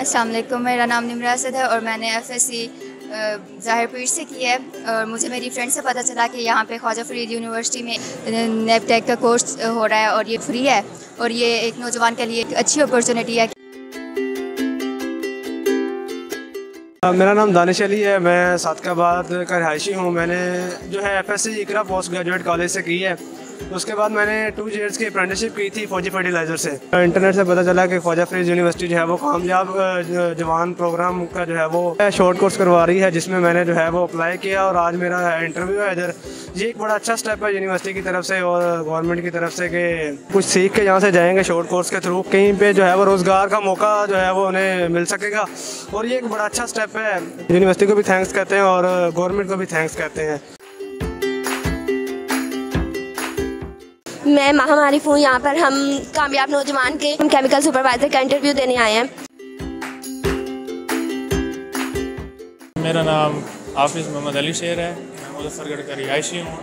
असलम मेरा नाम निमरा असद है और मैंने एफ़ एस सी ज़ाहिर पीर से की है और मुझे मेरी फ्रेंड से पता चला कि यहाँ पे ख्वाजा फरीद यूनिवर्सिटी में नेप टेक का कोर्स हो रहा है और ये फ्री है और ये एक नौजवान के लिए एक अच्छी अपॉर्चुनिटी है। मेरा नाम दानिश अली है, मैं सादकाबाद का रहायशी हूँ। मैंने जो है F S C Iqra post graduate college से की है। उसके बाद मैंने टू ईयर्स की अप्रेंटिसशिप की थी फौजी फर्टिलाइज़र से। इंटरनेट से पता चला कि ख्वाजा फ्रीज यूनिवर्सिटी जो है वो कामयाब जवान प्रोग्राम का जो है वो शॉर्ट कोर्स करवा रही है, जिसमें मैंने जो है वो अप्लाई किया और आज मेरा इंटरव्यू है इधर। ये एक बड़ा अच्छा स्टेप है यूनिवर्सिटी की तरफ़ से और गवर्नमेंट की तरफ़ से कि कुछ सीख के यहाँ से जाएँगे शॉर्ट कोर्स के थ्रू कहीं पर जो है वो रोज़गार का मौका जो है वो उन्हें मिल सकेगा। और ये एक बड़ा अच्छा स्टेप है। यूनिवर्सिटी को भी थैंक्स कहते हैं और गवर्नमेंट को भी थैंक्स कहते हैं। मैं महामारी हूँ, यहाँ पर हम कामयाब नौजवान के हम केमिकल सुपरवाइज़र का इंटरव्यू देने आए हैं। मेरा नाम हाफिज़ मोहम्मद अली शेर है। मैं मुजफ्फरगढ़ का रिहायशी हूँ।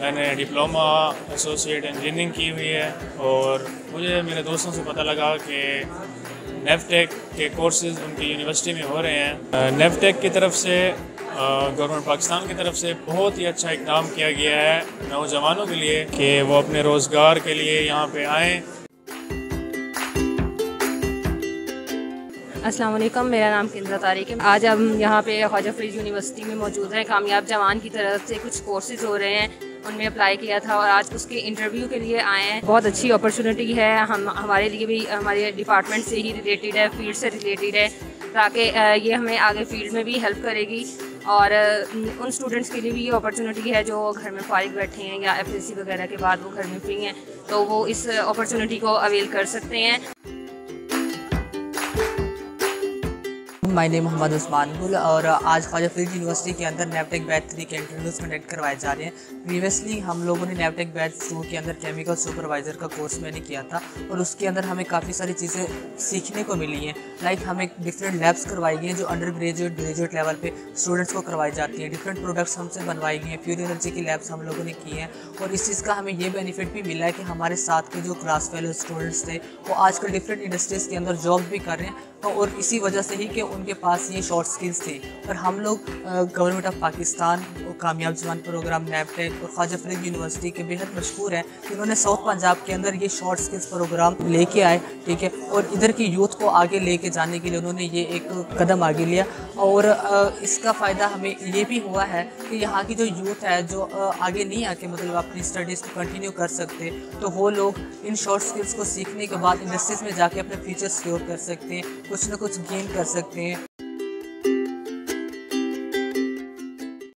मैंने डिप्लोमा एसोसिएट इंजीनियरिंग की हुई है और मुझे, मेरे दोस्तों से पता लगा कि नेफटेक के कोर्सेज उनकी यूनिवर्सिटी में हो रहे हैं। नेफटेक की तरफ़ से गवर्नमेंट पाकिस्तान की तरफ़ से बहुत ही अच्छा इकदाम किया गया है नौजवानों के लिए कि वो अपने रोज़गार के लिए यहाँ पे आएँ। वालेकुम, मेरा नाम केंद्रा तारिक है। आज हम यहाँ पे ख्वाजा फरीद यूनिवर्सिटी में मौजूद हैं। कामयाब जवान की तरफ़ से कुछ कोर्सेज हो रहे हैं, उनमें अप्लाई किया था और आज उसके इंटरव्यू के लिए आए हैं। बहुत अच्छी अपॉर्चुनिटी है। हम, हमारे लिए भी, हमारे डिपार्टमेंट से ही रिलेटेड है फ़ील्ड से रिलेटेड है, ताकि ये हमें आगे फ़ील्ड में भी हेल्प करेगी। और उन स्टूडेंट्स के लिए भी ये अपॉर्चुनिटी है जो घर में फारिग बैठे हैं या एफ़ वगैरह के बाद वो घर में फ्री हैं तो वो इस अपॉर्चुनिटी को अवेल कर सकते हैं। माय नेम मोहम्मद उस्मान गुल और आज ख्वाजा फरीद यूनिवर्सिटी के अंदर नेपटेक बैच थ्री के इंटरव्यूज़ कंडक्ट करवाए जा रहे हैं। प्रीवियसली हम लोगों ने नेपटेक बैच टू के अंदर केमिकल सुपरवाइज़र का कोर्स मैंने किया था और उसके अंदर हमें काफ़ी सारी चीज़ें सीखने को मिली हैं। लाइक हमें डिफरेंट लैब्स करवाई गई हैं जो अंडर ग्रेजुएट ग्रेजुएट लेवल पर स्टूडेंट्स को करवाई जाती हैं। डिफरेंट प्रोडक्ट्स हमसे बनवाई गई हैं। प्योर एनर्जी की लैब्स हम लोगों ने की हैं और इस चीज़ का हमें ये बेनिफिट भी मिला है कि हमारे साथ के जो क्लास फेलो स्टूडेंट्स थे, वो आजकल डिफरेंट इंडस्ट्रीज़ के अंदर जॉब भी कर रहे हैं। और इसी वजह से ही कि उनके पास ये शॉर्ट स्किल्स थी। और हम लोग गवर्नमेंट ऑफ़ पाकिस्तान और कामयाब जवान प्रोग्राम नैपटेक और ख्वाजा फरीद यूनिवर्सिटी के बेहद मशहूर हैं। इन्होंने साउथ पंजाब के अंदर ये शॉर्ट स्किल्स प्रोग्राम लेके आए, ठीक है? और इधर की यूथ को आगे लेके जाने के लिए उन्होंने ये एक कदम आगे लिया। और इसका फ़ायदा हमें ये भी हुआ है कि यहाँ की जो यूथ है, जो आगे नहीं आके मतलब अपनी स्टडीज़ को कंटिन्यू कर सकते तो वो लोग इन शॉर्ट स्किल्स को सीखने के बाद इंडस्ट्रीज़ में जाके अपने फ्यूचर सिक्योर कर सकते हैं। कुछ ना कुछ गेन कर सकते हैं।